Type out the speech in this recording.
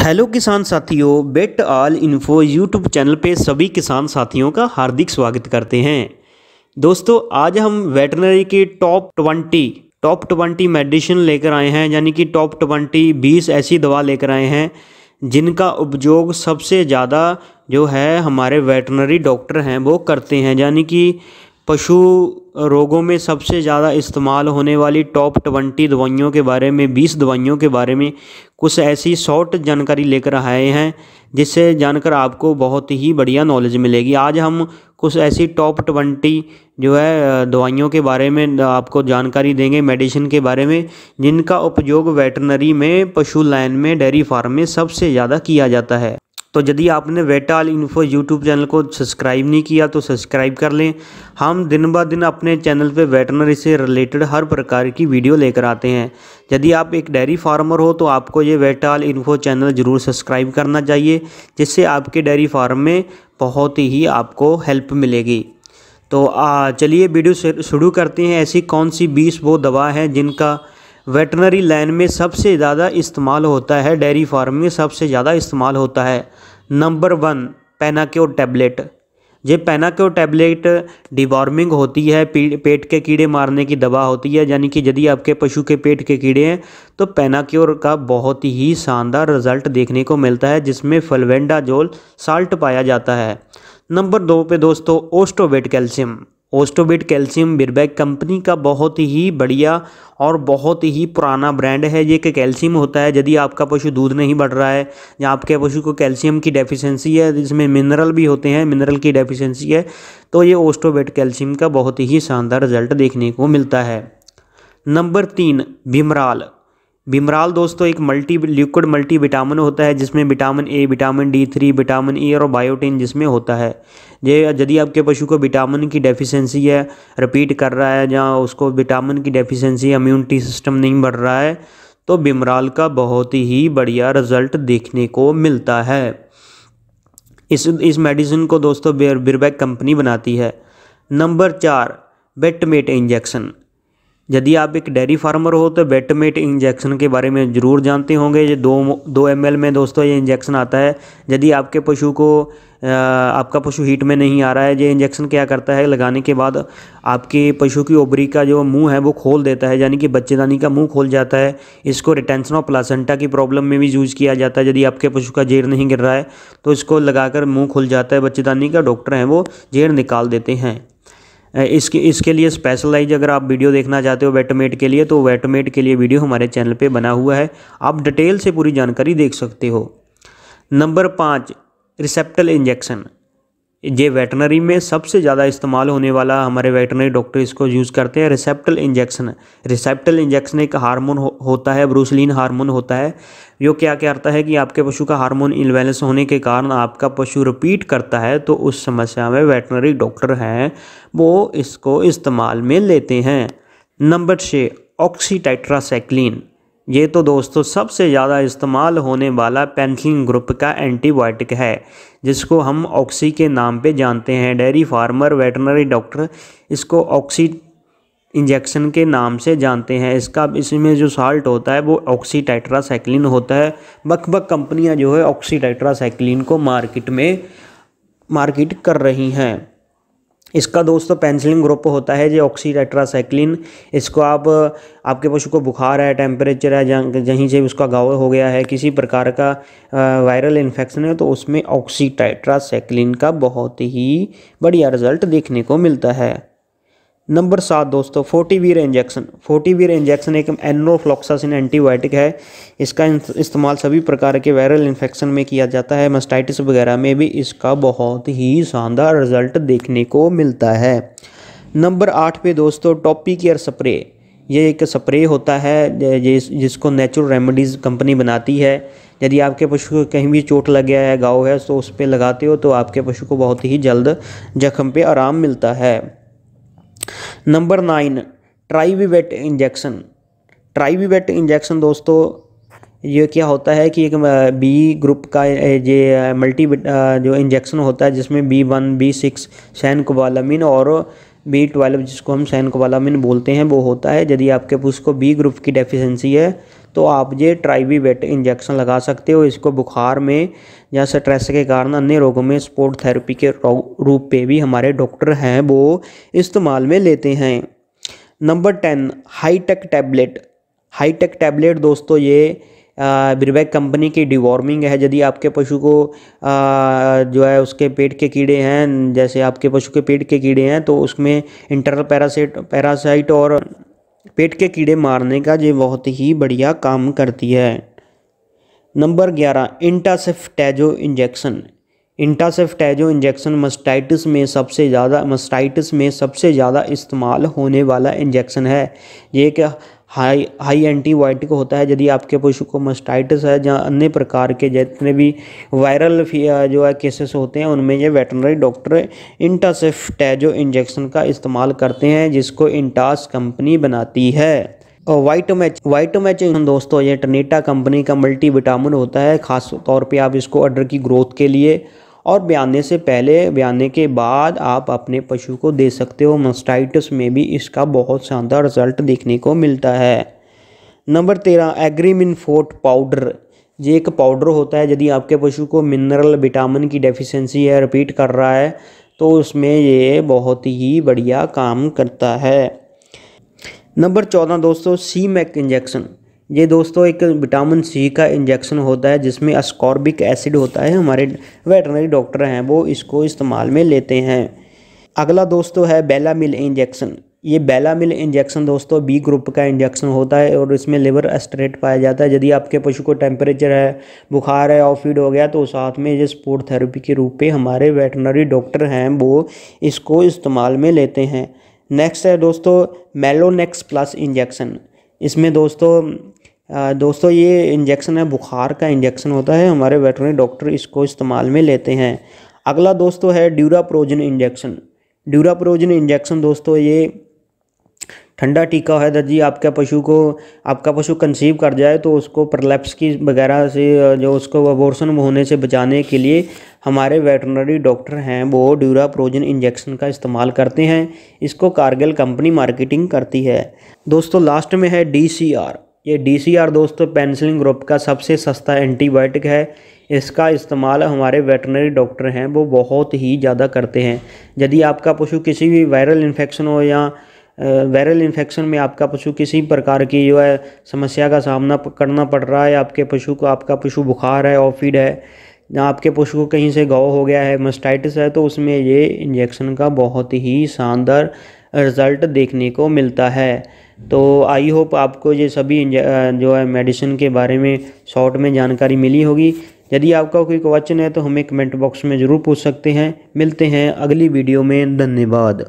Hello किसान साथियों, Vetal info YouTube channel पे सभी किसान साथियों का हार्दिक स्वागत करते हैं। दोस्तों, आज हम वेटनरी के top twenty top twenty medicine लेकर आए हैं, यानी कि टॉप ट्वेंटी बीस ऐसी दवा लेकर आए हैं, जिनका उपयोग सबसे ज़्यादा जो है हमारे वेटनरी डॉक्टर हैं, वो करते हैं। यानी कि पशु रोगों में सबसे ज़्यादा इस्तेमाल होने वाली टॉप ट्वेंटी दवाइयों के बारे में, बीस दवाइयों के बारे में कुछ ऐसी शॉर्ट जानकारी लेकर आए हैं, जिससे जानकर आपको बहुत ही बढ़िया नॉलेज मिलेगी। आज हम कुछ ऐसी टॉप ट्वेंटी जो है, दवाइयों के बारे में आपको जानकारी देंगे, मेडिसिन के बारे में, जिनका उपयोग वेटनरी में, पशु लाइन में, डेयरी फार्म में सबसे ज़्यादा किया जाता है। तो यदि आपने वेटाल इन्फो यूट्यूब चैनल को सब्सक्राइब नहीं किया तो सब्सक्राइब कर लें। हम दिन ब दिन अपने चैनल पे वेटनरी से रिलेटेड हर प्रकार की वीडियो लेकर आते हैं। यदि आप एक डेयरी फार्मर हो तो आपको ये वेटाल इन्फो चैनल ज़रूर सब्सक्राइब करना चाहिए, जिससे आपके डेयरी फार्म में बहुत ही आपको हेल्प मिलेगी। तो चलिए वीडियो शुरू करते हैं। ऐसी कौन सी बीस वो दवा है जिनका वेटनरी लाइन में सबसे ज़्यादा इस्तेमाल होता है, डेयरी फार्म में सबसे ज़्यादा इस्तेमाल होता है। नंबर वन पेनाक्यो टैबलेट। ये पेनाक्यो टैबलेट डिवॉर्मिंग होती है पेट के कीड़े मारने की दवा होती है, यानी कि यदि आपके पशु के पेट के कीड़े हैं तो पेनाक्योर का बहुत ही शानदार रिज़ल्ट देखने को मिलता है, जिसमें फलवेंडाजोल साल्ट पाया जाता है। नंबर दो पे दोस्तों, Ostovet calcium. Ostobit calcium Virbac company का बहुत ही बढ़िया और बहुत ही पुराना ब्रांड है। ये कि कैल्शियम होता है, यदि आपका पशु दूध नहीं बढ़ रहा है या आपके पशु को कैल्शियम की डेफिशिएंसी है, जिसमें मिनरल भी होते हैं, मिनरल की डेफिशिएंसी है तो ये ओस्टोबेट कैल्शियम का बहुत ही शानदार रिज़ल्ट देखने को मिलता है। नंबर तीन, भीमराल। बिमराल दोस्तों, एक मल्टी लिक्विड मल्टी विटामिन होता है, जिसमें vitamin A vitamin D three vitamin E और बायोटिन जिसमें होता है। ये यदि आपके पशु को विटामिन की डेफिशिएंसी है रिपीट कर रहा है, या उसको विटामिन की डेफिशिएंसी इम्यूनिटी सिस्टम नहीं बढ़ रहा है तो बिमराल का बहुत ही बढ़िया रिज़ल्ट देखने को मिलता है। इस इस मेडिसिन को दोस्तों बिरबैक कंपनी बनाती है। नंबर चार बेटमेट इंजेक्शन यदि आप एक डेयरी फार्मर हो तो बेटमेट इंजेक्शन के बारे में ज़रूर जानते होंगे। ये दो दो एमएल में दोस्तों ये इंजेक्शन आता है। यदि आपके पशु को आपका पशु हीट में नहीं आ रहा है, ये इंजेक्शन क्या करता है? लगाने के बाद आपके पशु की ओबरी का जो मुँह है वो खोल देता है, यानी कि बच्चेदानी का मुँह खोल जाता है। इसको रिटेंशन ऑफ़ प्लासेंटा की प्रॉब्लम में भी यूज़ किया जाता है। यदि आपके पशु का जेर नहीं गिर रहा है तो इसको लगाकर मुँह खुल जाता है। बच्चेदानी का डॉक्टर हैं वो, जेर निकाल देते हैं। इसके इसके लिए स्पेशलाइज अगर आप वीडियो देखना चाहते हो वेटमेट के लिए तो वेटमेट के लिए वीडियो हमारे चैनल पे बना हुआ है। आप डिटेल से पूरी जानकारी देख सकते हो। नंबर पाँच रिसेप्टल इंजेक्शन ये वेटनरी में सबसे ज़्यादा इस्तेमाल होने वाला हमारे वेटनरी डॉक्टर इसको यूज़ करते हैं रिसेप्टल इंजेक्शन। रिसेप्टल इंजेक्शन एक हार्मोन हो, होता है ब्रूसलिन हार्मोन होता है जो क्या करता है कि आपके पशु का हार्मोन इनबैलेंस होने के कारण आपका पशु रिपीट करता है तो उस समस्या में वेटनरी डॉक्टर हैं वो इसको इस्तेमाल में लेते हैं। नंबर छः ऑक्सीटाइट्रासाइक्लिन ये तो दोस्तों सबसे ज़्यादा इस्तेमाल होने वाला पेंसिलिन ग्रुप का एंटीबायोटिक है, जिसको हम ऑक्सी के नाम पे जानते हैं। डेयरी फार्मर वेटनरी डॉक्टर इसको ऑक्सी इंजेक्शन के नाम से जानते हैं। इसका इसमें जो साल्ट होता है, वो ऑक्सी टाइट्रासाइक्लिन होता है। बक बक कंपनियाँ जो है ऑक्सी टाइट्रासाइक्लिन को मार्केट में मार्केट कर रही हैं। इसका दोस्तों पेंसिलिंग ग्रुप होता है जो ऑक्सीटेट्रासाइक्लिन इसको आप, आपके पशु को बुखार है टेम्परेचर है जहीं से उसका गाव हो गया है, किसी प्रकार का वायरल इन्फेक्शन है तो उसमें ऑक्सीटेट्रासाइक्लिन का बहुत ही बढ़िया रिज़ल्ट देखने को मिलता है। नंबर सात दोस्तों फोर्टीवीर इंजेक्शन। फोर्टीवीर इंजेक्शन एक एनोफ्लॉक्सासिन एंटीबायोटिक है। इसका इस्तेमाल सभी प्रकार के वायरल इन्फेक्शन में किया जाता है। मस्टाइटिस वगैरह में भी इसका बहुत ही शानदार रिज़ल्ट देखने को मिलता है। नंबर आठ पे दोस्तों, टॉपी केयर स्प्रे। ये एक स्प्रे होता है जिस, जिसको नेचुरल रेमेडीज़ कंपनी बनाती है। यदि आपके पशु को कहीं भी चोट लग गया है, गाँव है तो उस पर लगाते हो तो आपके पशु को बहुत ही जल्द जख्म पे आराम मिलता है। Number nine Trivivet injection Trivivet injection दोस्तों, ये क्या होता है कि एक बी ग्रुप का ये मल्टी जो इंजेक्शन होता है, जिसमें B one B six cyanocobalamin और बी ट्वेल्व जिसको हम सैन कोबालामिन बोलते हैं, वो होता है। यदि आपके उसको बी ग्रुप की डेफिशिएंसी है तो आप ये ट्राइवीवेट इंजेक्शन लगा सकते हो। इसको बुखार में या स्ट्रेस के कारण अन्य रोगों में स्पोर्ट थेरेपी के रूप पे भी हमारे डॉक्टर हैं वो इस्तेमाल में लेते हैं। Number ten Hitek tablet. Hitek tablet दोस्तों ये ब्रिवैक कंपनी की डिवॉर्मिंग है। यदि आपके पशु को आ, जो है उसके पेट के कीड़े हैं जैसे आपके पशु के पेट के कीड़े हैं तो उसमें इंटरनल पैरासाइट पैरासाइट और पेट के कीड़े मारने का ये बहुत ही बढ़िया काम करती है। नंबर ग्यारह, इंटासेफ्टैजो इंजेक्शन। इंटासेफ्टैजो इंजेक्शन मस्टाइटिस में सबसे ज़्यादा, मस्टाइटिस में सबसे ज़्यादा इस्तेमाल होने वाला इंजेक्शन है। ये क्या हाई हाई एंटीबायोटिक होता है यदि आपके पशु को मस्टाइटिस है जहाँ अन्य प्रकार के जितने भी वायरल जो है केसेस होते हैं, उनमें ये वेटनरी डॉक्टर इंटासिफ्टैजो इंजेक्शन का इस्तेमाल करते हैं, जिसको इंटास कंपनी बनाती है। और वाइटोमैच वाइटोमैच दोस्तों, ये टनेटा कंपनी का मल्टी विटामिन होता है ख़ास तौर पे आप इसको अडर की ग्रोथ के लिए। और ब्याने से पहले, ब्याने के बाद आप अपने पशु को दे सकते हो। मस्टाइटिस में भी इसका बहुत शानदार रिज़ल्ट देखने को मिलता है। नंबर तेरह एग्रीमिन फोर्ट पाउडर ये एक पाउडर होता है, यदि आपके पशु को मिनरल विटामिन की डेफिशिएंसी है रिपीट कर रहा है तो उसमें ये बहुत ही बढ़िया काम करता है। नंबर चौदह, दोस्तों सी मैक इंजेक्शन ये दोस्तों एक विटामिन सी का इंजेक्शन होता है, जिसमें अस्कॉर्बिक एसिड होता है। हमारे वेटनरी डॉक्टर हैं, वो इसको इस्तेमाल में लेते हैं। अगला दोस्तों है बेला मिल इंजेक्शन ये बेला मिल इंजेक्शन दोस्तों बी ग्रुप का इंजेक्शन होता है और इसमें लिवर एस्ट्रेट पाया जाता है। यदि आपके पशु को टेम्परेचर है, बुखार है ऑफिड हो गया तो साथ में ये स्पोर्ट थेरेपी के रूप में हमारे वेटनरी डॉक्टर हैं, वो इसको इस्तेमाल में लेते हैं। नेक्स्ट है दोस्तों मेलोनेक्स प्लस इंजेक्शन इसमें दोस्तों दोस्तों, ये इंजेक्शन है, बुखार का इंजेक्शन होता है। हमारे वेटरनरी डॉक्टर इसको इस्तेमाल में लेते हैं। अगला दोस्तों है ड्यूराप्रोजन इंजेक्शन। ड्यूराप्रोजन इंजेक्शन दोस्तों, ये ठंडा टीका है दर्जी। आपका पशु को, आपका पशु कंसीव कर जाए तो उसको प्रलेप्स की वगैरह से, जो उसको अबोर्सन होने से बचाने के लिए हमारे वेटरनरी डॉक्टर हैं, वो ड्यूराप्रोजन इंजेक्शन का इस्तेमाल करते हैं। इसको कारगिल कंपनी मार्केटिंग करती है। दोस्तों, लास्ट में है डीसीआर ये डी दोस्तों पेंसिलिन ग्रुप का सबसे सस्ता एंटीबायोटिक है। इसका इस्तेमाल हमारे वेटनरी डॉक्टर हैं, वो बहुत ही ज़्यादा करते हैं। यदि आपका पशु किसी भी वायरल इन्फेक्शन हो या वायरल इन्फेक्शन में आपका पशु किसी प्रकार की जो है समस्या का सामना करना पड़ रहा है, आपके पशु को, आपका पशु बुखार है, ऑफिड है, या आपके पशु को कहीं से गाव हो गया है मस्टाइटिस है तो उसमें ये इंजेक्शन का बहुत ही शानदार रिज़ल्ट देखने को मिलता है। तो आई होप आपको ये सभी जो है मेडिसिन के बारे में शॉर्ट में जानकारी मिली होगी। यदि आपका कोई क्वेश्चन है तो हमें कमेंट बॉक्स में ज़रूर पूछ सकते हैं। मिलते हैं अगली वीडियो में। धन्यवाद।